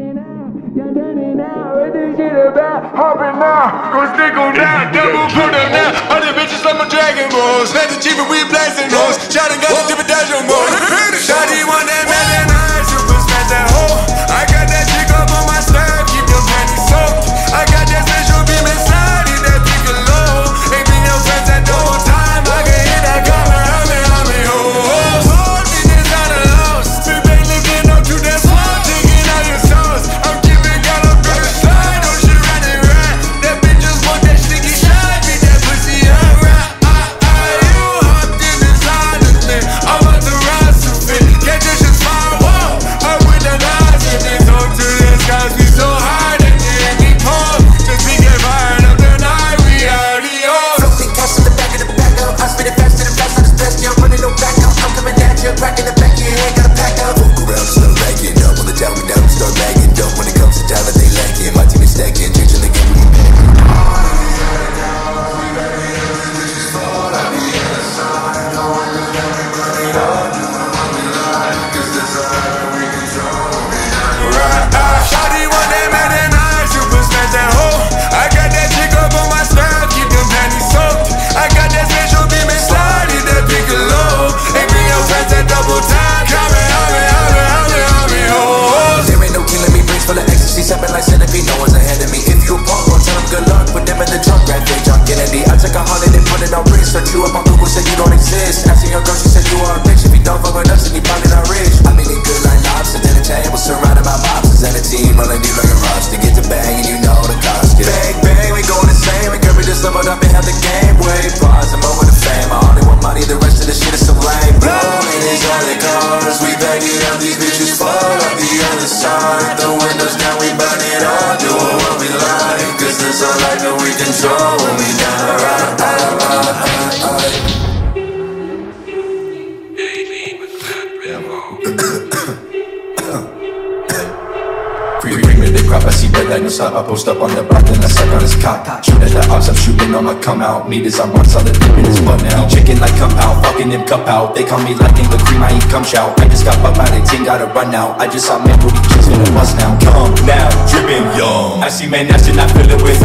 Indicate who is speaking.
Speaker 1: dirty now, you're now. What this shit about? Hopping now, go stick now, double put them now. Hundred bitches like my Dragon Balls. Let the cheap and we blasting those. Shot and got a different dash on. You up on
Speaker 2: Google, said you don't exist. Asking your girl, she said you are a bitch. If you don't fuck with us, then you probably not rich. I mean, it good like lobster, dinner table surrounded by mobsters and a team rolling deep like a to get to bang, and you know the cost. Bang, bang, we going insane. We girl, we just leveled up and have the game way. Pause, I'm over the fame. I only want money, the rest of the shit is so lame. Blowing all it costs. We back it up, these bitches fall off the other side.
Speaker 3: Light, no stop I post up on the block, then I suck on his cock Shoot at the ops, I'm shooting on my come out. Meters, I'm on solid dip in his butt now Chicken like come out, fucking him cup out. They call me lightning, but cream, I ain't come shout. I just got butt by the team, gotta run now I just saw man booty chicks finna bust now. Come now, dripping young I see man nasty, I fill it with